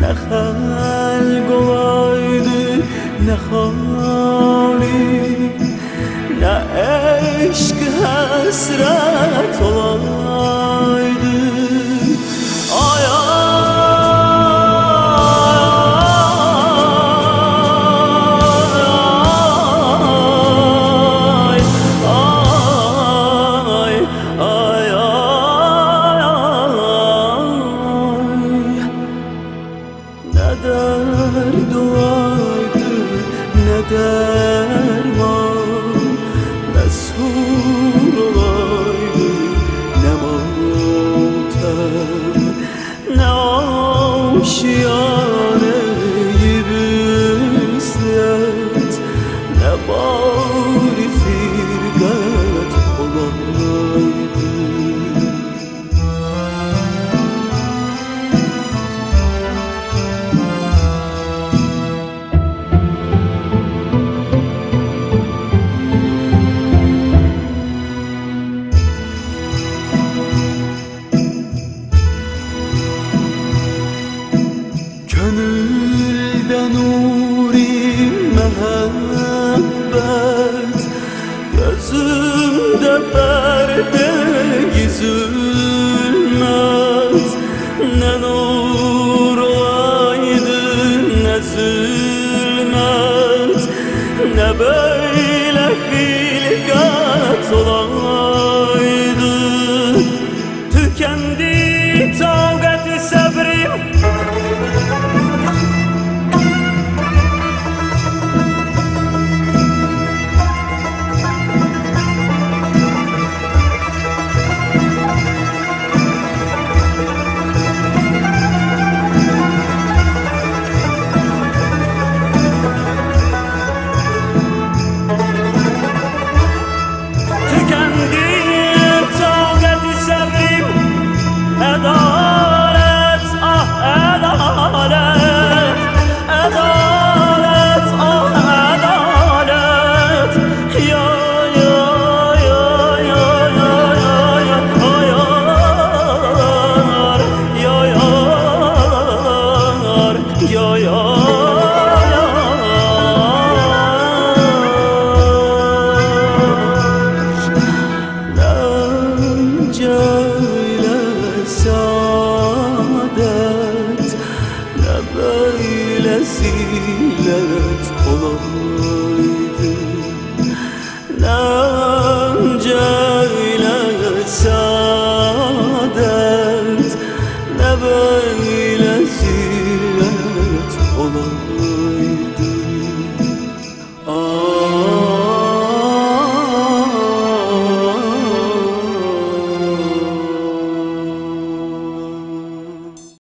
Ne iş kolaydı ne aşık Ne nazlı ne dert olaydı ne derman Ne sur olaydı ne matem Ne aşiyaneyi Gönülde nuri mehabbet Gözümde perde zulmet Ne nur olaydı ne zulmet Ne böyle hilkat olaydı Fazilet olaydı Lan cahile saadet Ne böyle